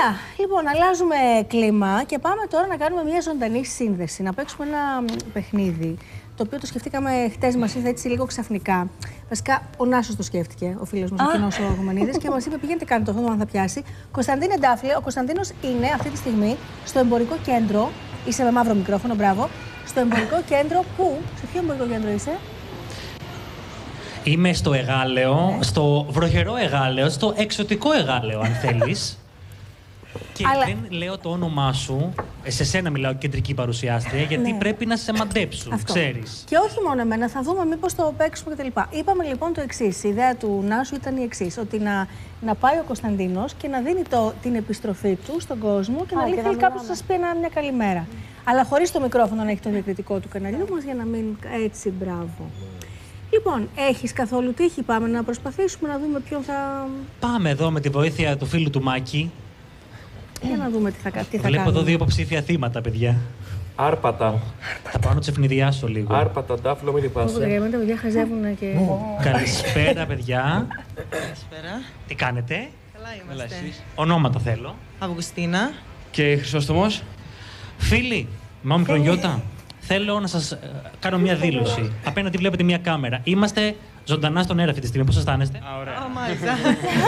Ωραία. Λοιπόν, αλλάζουμε κλίμα και πάμε τώρα να κάνουμε μια ζωντανή σύνδεση. Να παίξουμε ένα παιχνίδι. Το οποίο το σκεφτήκαμε χτες, μας ήρθε έτσι λίγο ξαφνικά. Βασικά, ο Νάσος το σκέφτηκε, ο φίλος μας, ο κοινός ο Αγωμανίδης, και μας είπε: Πηγαίνετε, κάντε το αυτό, αν θα πιάσει. Κωνσταντίνε Ντάφλε, ο Κωνσταντίνος είναι αυτή τη στιγμή στο εμπορικό κέντρο. Είσαι με μαύρο μικρόφωνο, μπράβο. Στο εμπορικό κέντρο που. Σε ποιο εμπορικό κέντρο είσαι, Είμαι στο Εγάλεο, στο βροχερό Εγάλεο, στο εξωτικό Εγάλεο, αν θέλεις. Και Αλλά- δεν λέω το όνομά σου, ε, σε σένα μιλάω κεντρική παρουσιάστρια, γιατί Ναι. πρέπει να σε μαντέψουν, Αυτό. ξέρεις. Και όχι μόνο εμένα, θα δούμε μήπως το παίξουμε κτλ. Είπαμε λοιπόν το εξής. Η ιδέα του Νάσου ήταν η εξής: Ότι να, να πάει ο Κωνσταντίνος και να δίνει το, την επιστροφή του στον κόσμο και Α, να και λέει να θέλει κάποιος να μιλάμε. σας πει ένα, μια καλημέρα. Αλλά χωρίς το μικρόφωνο να έχει το διακριτικό του καναλιού μας για να μην. Έτσι, μπράβο. Λοιπόν, έχεις καθόλου τύχη. Πάμε να προσπαθήσουμε να δούμε ποιον θα. Πάμε εδώ με τη βοήθεια του φίλου του Μάκη. Για να δούμε τι θα, κα- τι θα Βλέπω κάνουμε. εδώ δύο υποψήφια θύματα, παιδιά. Άρπατα. Θα πάω να τους ευνηδιάσω λίγο. Άρπατα, ντάφλο, μην Ω, λυπάσαι. παιδιά, τα παιδιά χαζεύουν και. Καλησπέρα, παιδιά. Καλησπέρα. Τι κάνετε, Καλά είμαστε. ονόματα θέλω. Αυγουστίνα. Και Χρυσόστομος. Φίλοι, μάμα μικρονιώτα, θέλω να σας κάνω μια δήλωση. Απέναντι βλέπετε μια κάμερα. Είμαστε ζωντανά στον αέρα αυτή τη στιγμή. Πώς αισθάνεστε, Α, μάλιστα.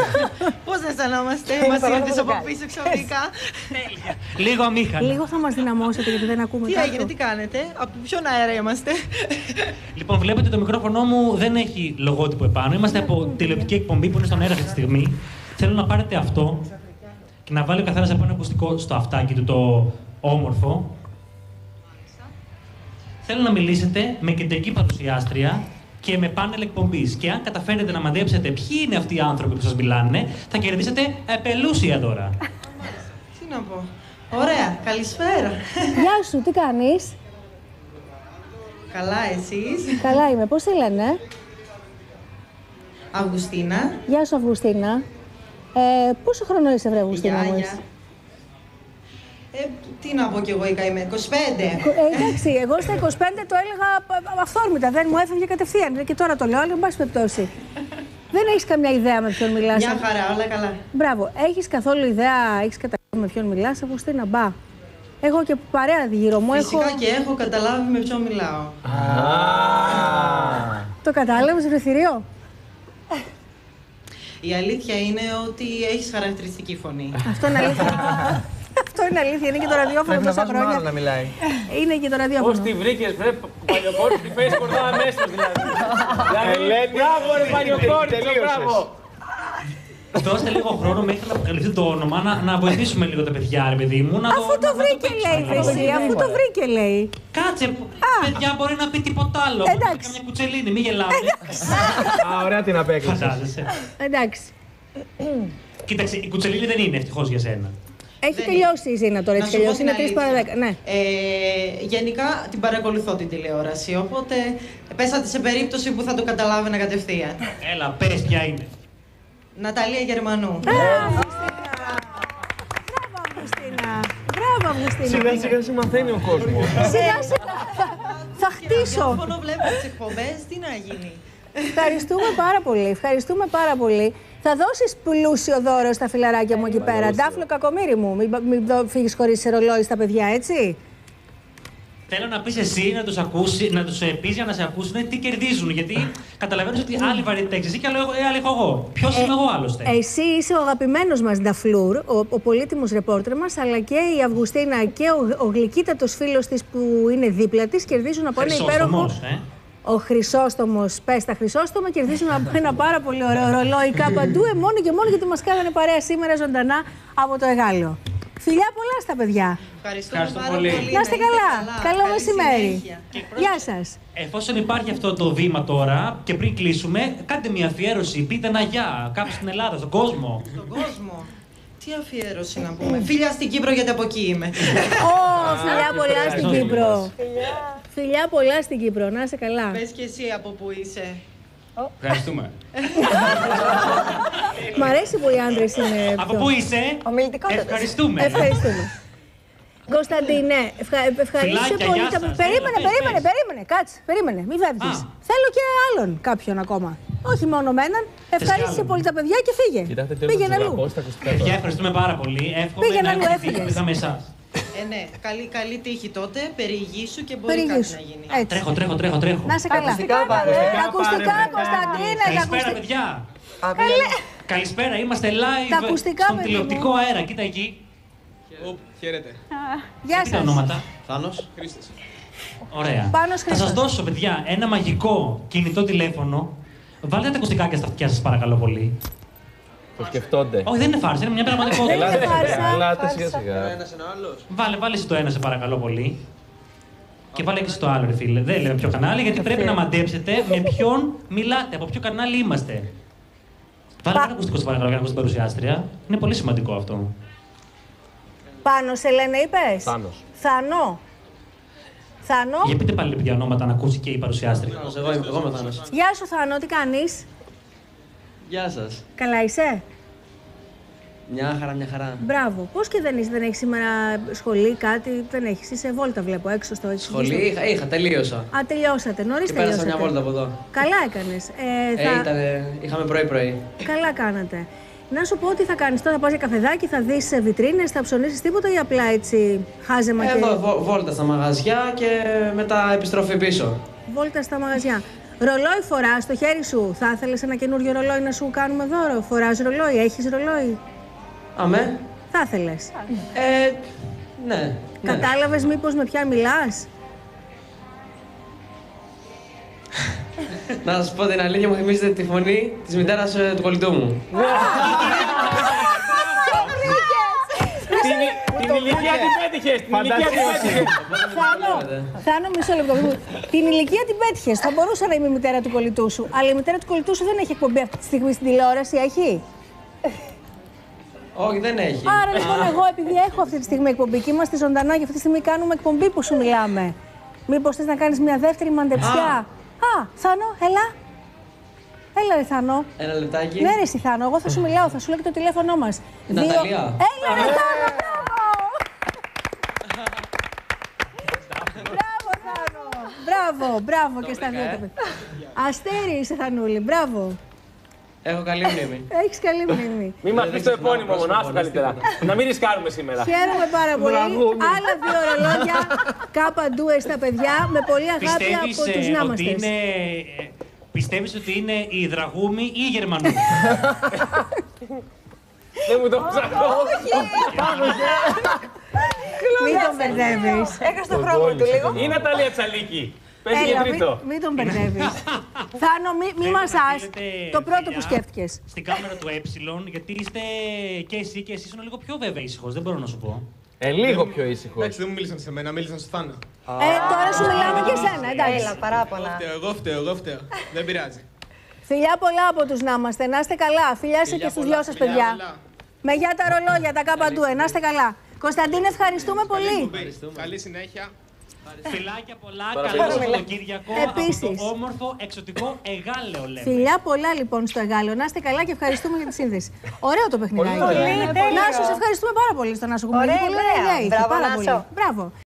Πώς να αισθανόμαστε, μας ήρθε από πίσω ξαφνικά. Λίγο αμήχανα. Λίγο θα μας δυναμώσετε γιατί δεν ακούμε Τι κάτω. έγινε, τι κάνετε, από ποιον αέρα είμαστε; Λοιπόν, βλέπετε το μικρόφωνο μου δεν έχει λογότυπο επάνω. Είμαστε από τηλεοπτική εκπομπή που είναι στον αέρα αυτή τη στιγμή. Θέλω να πάρετε αυτό και να βάλει ο καθένας από ένα ακουστικό στο αυτάκι του το όμορφο. Θέλω να μιλήσετε με κεντρική παρουσιάστρια και με πάνελ εκπομπής. Και αν καταφέρετε να μαντέψετε ποιοι είναι αυτοί οι άνθρωποι που σας μιλάνε, θα κερδίσετε ε, πελούσια δώρα. Τι να πω. Ωραία, καλησπέρα. Γεια σου, τι κάνεις; Καλά, εσείς; Καλά είμαι. Πώς σε λένε; Αυγουστίνα. Γεια σου, Αυγουστίνα. Ε, πόσο χρόνο είσαι, βρε, Αυγουστίνα μου. Γεια, είσαι; Ε, τι να πω κι εγώ, Ικά, είμαι 25. Ε, εντάξει, εγώ στα 25 το έλεγα π- αυθόρμητα, δεν μου έφευγε κατευθείαν. Και τώρα το λέω, αλλά εν πάση περιπτώσει. δεν έχεις καμιά ιδέα με ποιον μιλάς. Μια χαρά, όλα καλά. Μπράβο. Έχεις καθόλου ιδέα, έχεις καταλάβει με ποιον μιλάς, Αυγουστίνα, μπα. Έχω και παρέα γύρω μου. Φυσικά έχω... και έχω καταλάβει με ποιον μιλάω. Το κατάλαβες, βρε θηρίο. Η αλήθεια είναι ότι έχεις χαρακτηριστική φωνή. Αυτό είναι αλήθεια. Αυτό είναι αλήθεια. Είναι και το ραδιόφωνο Πρέπει να τόσα βάζουμε άλλο να χρόνια. μιλάει. Είναι και το Πώς ραδιόφωνο. τη βρήκες, βρε παλιοκόρη, τη φέρει κορδά αμέσω δηλαδή. δηλαδή. Μπράβο, ρε παλιοκόρη, τελείωσες. μπράβο. Δώστε λίγο χρόνο μέχρι να αποκαλυφθεί το όνομα, να, να βοηθήσουμε λίγο τα παιδιά, ρε παιδί μου. Να Αφού να- το να βρήκε, παίξουμε λέει, λίγο. εσύ, αφού το βρήκε, λέει. Κάτσε, παιδιά, μπορεί να πει τίποτα άλλο. Εντάξει. Καμιά κουτσελίνη, μην γελάμε. Α, ωραία την απέκλεισε. Φαντάζεσαι. Εντάξει. Κοίταξε, η κουτσελίνη δεν είναι ευτυχώς για σένα. Έχει Δεν τελειώσει η Ζήνα τώρα, Να έτσι σου πω τελειώσει. την Είναι 3 παρα αλήθεια. 10. Ναι. Ε, γενικά την παρακολουθώ την τηλεόραση, οπότε πέσατε σε περίπτωση που θα το καταλάβαινα κατευθείαν. Έλα, πες ποια είναι. Ναταλία Γερμανού. Μπράβο, Αυγουστίνα. Μπράβο, Αυγουστίνα. Σιγά σιγά σε μαθαίνει ο κόσμος. Σιγά σιγά. θα- Θα χτίσω. Ραδιόφωνο βλέπω τις εκπομπές, τι να γίνει. Ευχαριστούμε πάρα πολύ. Ευχαριστούμε πάρα πολύ. Θα δώσεις πλούσιο δώρο στα φιλαράκια μου εκεί πέρα. Ντάφλο κακομίρι μου. Μην, μην φύγεις χωρίς ρολόι στα παιδιά, έτσι; Θέλω να πεις εσύ να τους ακούσει, να τους πεις για να σε ακούσουν τι κερδίζουν. Γιατί καταλαβαίνεις ότι άλλη βαρύτητα έχεις εσύ και άλλο εγώ- ε, άλλη έχω εγώ. Ποιος είμαι εγώ άλλωστε; Εσύ είσαι ο αγαπημένος μας Νταφλούρ, ο, ο πολύτιμος ρεπόρτερ μας, αλλά και η Αυγουστίνα και ο, ο γλυκύτατος φίλος της που είναι δίπλα της κερδίζουν από ένα υπέροχο. Χρυσόστομος, ε. Ο Χρυσόστομος, πες τα Χρυσόστομα, κερδίζουν από ένα πάρα πολύ ωραίο ρολόι κάπαντού, ε, μόνο και μόνο γιατί μας κάνανε παρέα σήμερα ζωντανά από το Εγάλιο. Φιλιά πολλά στα παιδιά. Ευχαριστούμε Ευχαριστώ πάρα πολύ. πολύ. Να είστε καλά. Καλό Καλή μεσημέρι. συνέχεια. Γεια σας. Εφόσον υπάρχει αυτό το βήμα τώρα και πριν κλείσουμε, κάντε μια αφιέρωση. Πείτε ένα γεια κάπου στην Ελλάδα, στον κόσμο. Στον κόσμο. Τι αφιέρωση να πούμε. Φίλια στην Κύπρο γιατί από εκεί είμαι. Ω, φιλιά πολλά στην Κύπρο. Φιλιά πολλά στην Κύπρο. Να είσαι καλά. Πες και εσύ από που είσαι. Ευχαριστούμε. Μ' αρέσει που οι άντρες είναι. Από πιο- πού είσαι, Ομιλητικότατος. Ευχαριστούμε. Ευχαριστούμε. Κωνσταντίνε, ευχα- ευχαρίστησε Φιλάκια, πολύ. γεια τα- σας. Περίμενε, Πες, περίμενε, πες. περίμενε. Κάτσε, περίμενε. Μην φεύγει. Α. Θέλω και άλλον κάποιον ακόμα. Όχι μόνο με έναν. Ευχαρίστησε άλλον. πολύ τα παιδιά και φύγε. Κοιτάξτε τι Πήγαινε όλο αλλού. το στα ακουστικά Παιδιά, τώρα. ευχαριστούμε πάρα πολύ. Εύχομαι Πήγαινε να αλλού, έχουμε τύχη έφυγες. που είχαμε εσά. Ε, ναι, καλή, καλή τύχη τότε, περιηγήσου και μπορεί Περιηγήσου. κάτι να γίνει. Έτσι. Τρέχω, τρέχω, τρέχω, τρέχω. Να σε καλά. ακουστικά πάρε. Τα ακουστικά, Πάρε, Κωνσταντίνε, τα Καλησπέρα, ακουστικά. παιδιά. Καλέ. Καλησπέρα, είμαστε live Τα ακουστικά, στον παιδί τηλεοπτικό μου. αέρα. Κοίτα εκεί. Χαίρετε. Γεια Τι τα σας. ονόματα; Θάνος. Χρήστος. Ωραία. Πάνος Θα Χρήστος. σα δώσω, παιδιά, ένα μαγικό κινητό τηλέφωνο. Βάλτε τα ακουστικάκια στα αυτιά σας, παρακαλώ πολύ. Το σκεφτόνται. Όχι, δεν είναι φάρσα, είναι μια πραγματικότητα. είναι Ελάτε, φάρσα. παιδιά, ελάτε σιγά σιγά. Ένας είναι ο άλλος. Βάλε, βάλε εσύ το ένα, σε παρακαλώ πολύ. Και βάλε και εσύ το άλλο, ρε φίλε. Δεν λέμε ποιο κανάλι, γιατί πρέπει να μαντέψετε με ποιον μιλάτε, από ποιο κανάλι είμαστε. Βάλε ένα ακουστικό, σε παρακαλώ, για να ακούσει την παρουσιάστρια. Είναι πολύ σημαντικό αυτό. Πάνω, σε λένε, είπες; Θάνος. Θανό. Θανό. Για πείτε πάλι, παιδιά, ονόματα να ακούσει και η παρουσιάστρια. Θάνος, Εγώ είμαι, εγώ είμαι Θάνος. Γεια σου, Θανό, τι κάνεις; Γεια σας. Καλά είσαι; Μια χαρά, μια χαρά. Μπράβο. Πώς και δεν είσαι, δεν έχεις σήμερα σχολή, κάτι, δεν έχεις. Είσαι βόλτα, βλέπω, έξω στο έξω. Σχολή είχα, είχα, τελείωσα. Α, τελειώσατε. Νωρίς Και πέρασα τελειώσατε. μια βόλτα από εδώ. Καλά έκανες. Ε, Ε, θα... ήτανε, είχαμε πρωί-πρωί. Καλά κάνατε. Να σου πω τι θα κάνεις τώρα, θα πας για καφεδάκι, θα δεις σε βιτρίνες, θα ψωνίσεις τίποτα ή απλά έτσι χάζεμα και Εδώ, βο- βόλτα στα μαγαζιά και μετά επιστροφή πίσω. βόλτα στα μαγαζιά. Ρολόι φοράς στο χέρι σου. Θα ήθελες ένα καινούριο ρολόι να σου κάνουμε δώρο; Φοράς ρολόι, έχεις ρολόι; Αμέ. Θα ήθελες. Ε, ναι. ναι. Κατάλαβες μήπως με ποια μιλάς; Να σας πω την αλήθεια, μου θυμίζετε τη φωνή της μητέρας ε, του κολλητού μου. Την, την ηλικία την πέτυχες, την ηλικία την πέτυχες. Θάνο, Θάνο, μισό λεπτό. μη- Την ηλικία την πέτυχες. Θα μπορούσα να είμαι η μητέρα του κολλητού σου. Αλλά η μητέρα του κολλητού σου δεν έχει εκπομπή αυτή τη στιγμή στην τηλεόραση, έχει; Όχι, δεν έχει. Άρα λοιπόν, εγώ επειδή έχω αυτή τη στιγμή εκπομπή και είμαστε ζωντανά και αυτή τη στιγμή κάνουμε εκπομπή που σου μιλάμε. Μήπως θες να κάνεις μια δεύτερη μαντεψιά; Α, Θάνο, έλα. Έλα, ρε Θάνο. Ένα λεπτάκι. Ναι, ρε εσύ, Θάνο, εγώ θα σου μιλάω, θα σου λέω και το τηλέφωνό μας. Η Ναταλία. Έλα, ρε Θάνο, μπράβο! Μπράβο, Θάνο! Μπράβο, μπράβο και στα δύο τα παιδιά. Αστέρι είσαι, Θανούλη, μπράβο. Έχω καλή μνήμη. Έχεις καλή μνήμη. Μην μας πεις το επώνυμο μόνο, άστο καλύτερα. Να μην ρισκάρουμε σήμερα. Χαίρομαι πάρα πολύ. Άλλα δύο ρολόγια κάπα ντουε στα παιδιά με πολύ αγάπη Πιστεύεις από ε, τους ότι νάμαστες. είναι... ε, Πιστεύεις ότι είναι η Δραγούμη ή η Γερμανού. Δεν μου το ψάχνω. Μην τον μπερδεύεις. Έχασε το χρόνο του λίγο. Η Ναταλία Τσαλίκη. Παίζει και Έλα, μην, τρίτο. μην τον μπερδεύεις. Θάνο, μη, μη Πρέπει να μασάς. στείλετε Το πρώτο φιλιά που σκέφτηκες. Στην κάμερα του ε, γιατί είστε και εσύ και εσύ ήσουν λίγο πιο βέβαια ήσυχος, δεν μπορώ να σου πω. Ε, λίγο πιο ήσυχος. Εντάξει, δεν μου μίλησαν σε μένα, μίλησαν στο Θάνο. Ε, τώρα σου μιλάμε και εσένα, Έλα, εντάξει. παράπονα. Φταίω, εγώ φταίω, εγώ φταίω. Δεν πειράζει. Φιλιά πολλά από τους να είμαστε. Να είστε καλά. Φιλιά σε Φιλιά και στους πολλά, δυο σας, φιλιά παιδιά. πολλά. Με γεια τα ρολόγια, τα καπαντού. Να είστε καλά. Κωνσταντίνε, ευχαριστούμε πολύ. Καλή συνέχεια. Φιλάκια πολλά, Τώρα καλό μιλάμε. Σαββατοκύριακο Επίσης. από το όμορφο εξωτικό Εγάλεο λέμε. Φιλιά πολλά λοιπόν στο Εγάλεο. Να είστε καλά και ευχαριστούμε για τη σύνδεση. Ωραίο το παιχνιδάκι. Πολύ, τέλειο. Να σας ευχαριστούμε πάρα πολύ στον Νάσο Κουμπίλη. Ωραία Πολύ ιδέα. ωραία είχε, Μπράβο, πάρα Νάσο. πολύ. Μπράβο.